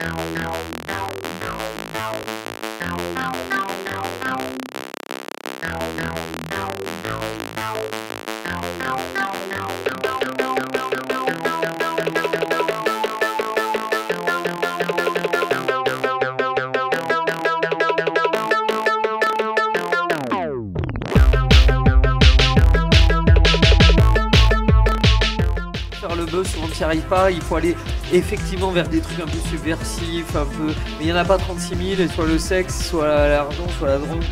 no, no, no, no. Le souvent tu n'y pas, il faut aller effectivement vers des trucs un peu subversifs, un peu. Mais il n'y en a pas 36 000, soit le sexe, soit l'argent, soit la drogue.